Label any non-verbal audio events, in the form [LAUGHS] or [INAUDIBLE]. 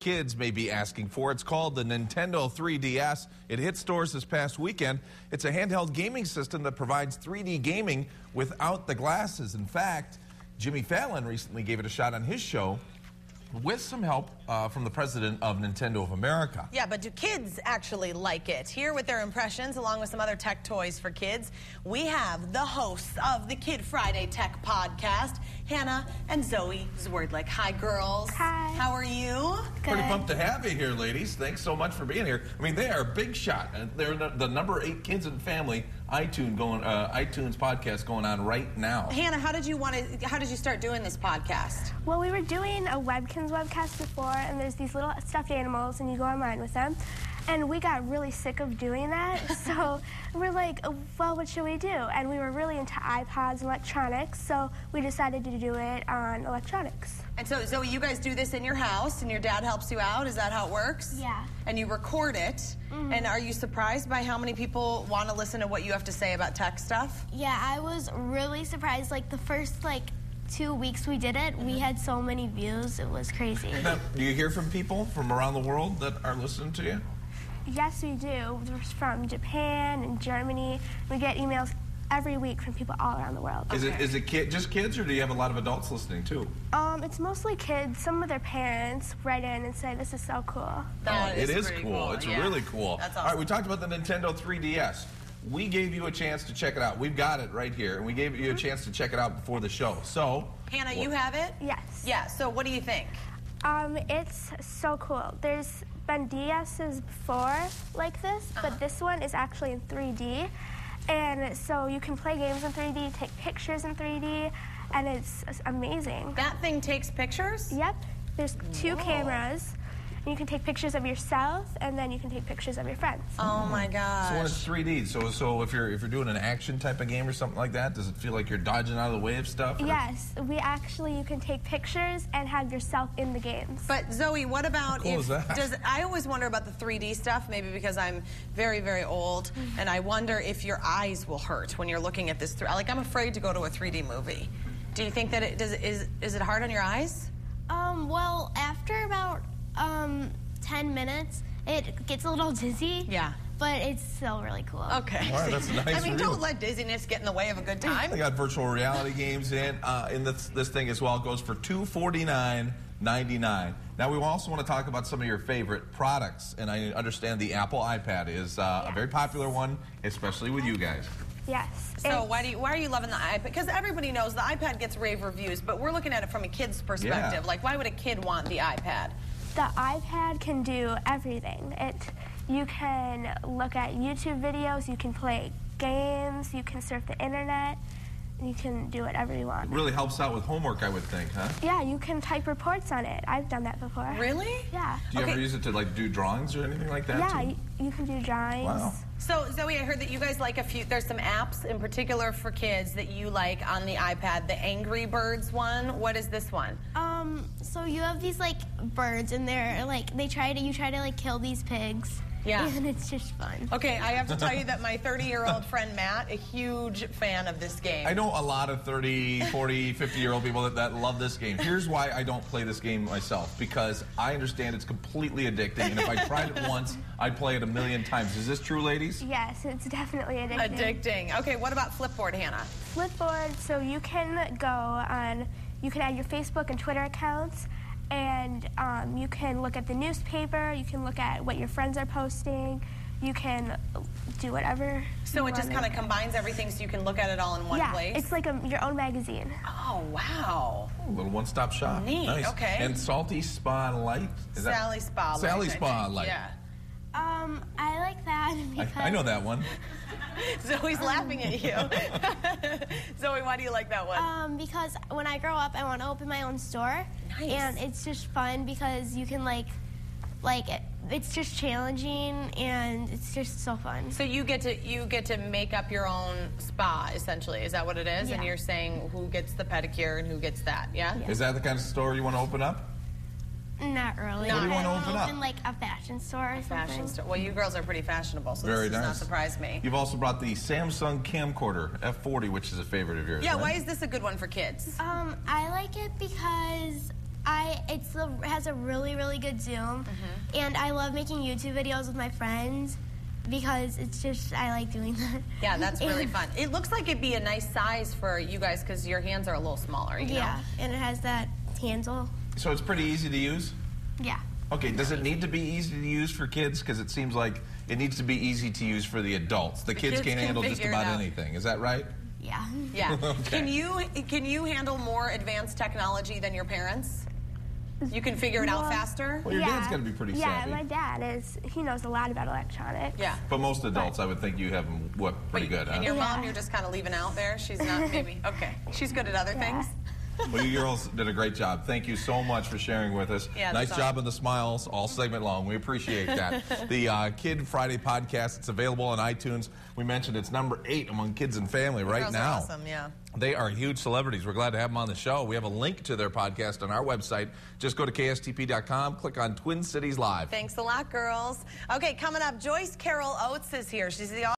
kids may be asking for. It's called the Nintendo 3DS. It hit stores this past weekend. It's a handheld gaming system that provides 3D gaming without the glasses. In fact, Jimmy Fallon recently gave it a shot on his show with some help uh, from the president of Nintendo of America. Yeah, but do kids actually like it? Here with their impressions, along with some other tech toys for kids, we have the hosts of the Kid Friday Tech Podcast, Hannah and Zoe Swerdlick. Hi, girls. Hi. How are you? Good. Pretty pumped to have you here, ladies. Thanks so much for being here. I mean, they are a big shot. They're the, the number eight kids in family iTunes going uh, iTunes podcast going on right now. Hannah, how did you want to? How did you start doing this podcast? Well, we were doing a Webkinz webcast before, and there's these little stuffed animals, and you go online with them. And we got really sick of doing that, [LAUGHS] so we're like, "Oh, well, what should we do? And we were really into iPods and electronics, so we decided to do it on electronics. And so, Zoe, you guys do this in your house, and your dad helps you out. Is that how it works? Yeah. And you record it. Mm-hmm. And are you surprised by how many people want to listen to what you have to say about tech stuff? Yeah, I was really surprised. Like the first like two weeks we did it, we mm-hmm. had so many views. It was crazy. Now, [LAUGHS] do you hear from people from around the world that are listening to you? Yes, we do. We're from Japan and Germany. We get emails every week from people all around the world. Is it is it kid, just kids, or do you have a lot of adults listening too? Um, it's mostly kids. Some of their parents write in and say, this is so cool. That it is pretty cool. It's yeah. really cool. That's All awesome. right, we talked about the Nintendo 3DS. We gave you a chance to check it out. We've got it right here, and we gave you a chance to check it out before the show. So, Hannah, you have it? Yes. Yeah. So, what do you think? Um, it's so cool. There's been DSs before like this, Uh-huh. but this one is actually in 3D. And so you can play games in 3D, take pictures in 3D, and it's, it's amazing. That thing takes pictures. Yep. There's two Whoa. cameras. And you can take pictures of yourself, and then you can take pictures of your friends. Oh my gosh. so it's 3D, so so if you're if you're doing an action type of game or something like that, does it feel like you're dodging out of the way of stuff? or- Yes, we actually you can take pictures and have yourself in the games. But Zoe, what about cool if is that? does I always wonder about the 3D stuff, maybe because I'm very very old and I wonder if your eyes will hurt when you're looking at this through like I'm afraid to go to a 3D movie. Do you think that it does is is it hard on your eyes? Um, well, after about um 10 minutes, it gets a little [LAUGHS] dizzy. Yeah. But it's still really cool. Okay. All right, that's nice I mean, for don't let dizziness get in the way of a good time. They got virtual reality games in uh, in this this thing as well. It goes for two forty nine ninety nine. Now we also want to talk about some of your favorite products, and I understand the Apple iPad is uh, a very popular one, especially with you guys. yes. So why do you why are you loving the iPad? Because everybody knows the iPad gets rave reviews, but we're looking at it from a kid's perspective. Yeah. Like, why would a kid want the iPad? The iPad can do everything. It you can look at YouTube videos, you can play games, you can surf the internet, you can do whatever you want. It really helps out with homework, I would think, huh? Yeah, you can type reports on it. I've done that before. Really? Yeah. Do you ever use it to like do drawings or anything like that? Yeah, too? you, you can do drawings. Wow. So Zoe, I heard that you guys like a few. There's some apps in particular for kids that you like on the iPad. The Angry Birds one. What is this one? Um, so you have these like birds and they're like they try to you try to like kill these pigs. Yeah. And it's just fun. Okay, I have to tell you that my 30-year-old friend Matt, a huge fan of this game. I know a lot of 30, 40, 50 year old people that, that love this game. Here's why I don't play this game myself because I understand it's completely addicting, and if I tried it once, I'd play it a million times. Is this true, ladies? Yes, it's definitely addicting. Addicting. Okay, what about Flipboard, Hannah? Flipboard, so you can go on, you can add your Facebook and Twitter accounts, and um, you can look at the newspaper, you can look at what your friends are posting, you can do whatever. So it just kind of combines everything, so you can look at it all in one yeah, place. it's like a, your own magazine. oh wow. A little one stop shop. Neat, Nice. okay. And Salty Spa Light? Is that- Sally Spa. Light, Sally I Spa. Light. Yeah. Um, I like that because I, I know that one. [LAUGHS] Zoe's laughing at you. [LAUGHS] Zoe, why do you like that one? Um, because when I grow up, I want to open my own store, Nice. and it's just fun because you can like, like it, it's just challenging and it's just so fun. So you get to you get to make up your own spa essentially. Is that what it is? And you're saying who gets the pedicure and who gets that? Yeah. Yeah. Is that the kind of store you want to open up? Not really. What do you I wanna wanna open up? Open like a fashion store or Fashion something. store. Well, you girls are pretty fashionable, so Very this does nice. not surprise me. You've also brought the Samsung camcorder F40, which is a favorite of yours. Yeah. right? Why is this a good one for kids? Um, I like it because I it's a, it has a really really good zoom, Mm-hmm. and I love making YouTube videos with my friends because it's just I like doing that. Yeah, that's really [LAUGHS] fun. It looks like it'd be a nice size for you guys because your hands are a little smaller. You Yeah, Know? and it has that handle. So it's pretty easy to use? Yeah. Okay, does it need to be easy to use for kids? Because it seems like it needs to be easy to use for the adults. The, kids, kids can't can handle just about anything. Is that right? Yeah. Yeah. [LAUGHS] Okay. Can you can you handle more advanced technology than your parents? You can figure it out faster. Well, your yeah. dad's got to be pretty yeah, savvy. my dad is. He knows a lot about electronics. Yeah. But most adults, I would think you have them, what, pretty good, huh? And your mom, you're just kind of leaving out there. She's not [LAUGHS] maybe okay. She's good at other Yeah. things. Well, you girls did a great job. Thank you so much for sharing with us. Yeah, nice job on the smiles all segment long. We appreciate that. [LAUGHS] the uh, Kid Friday podcast, it's available on iTunes. We mentioned it's number eight among kids and family right Girls are now. awesome, yeah. They are huge celebrities. We're glad to have them on the show. We have a link to their podcast on our website. Just go to kstp.com, click on Twin Cities Live. Thanks a lot, girls. Okay, coming up, Joyce Carol Oates is here. She's the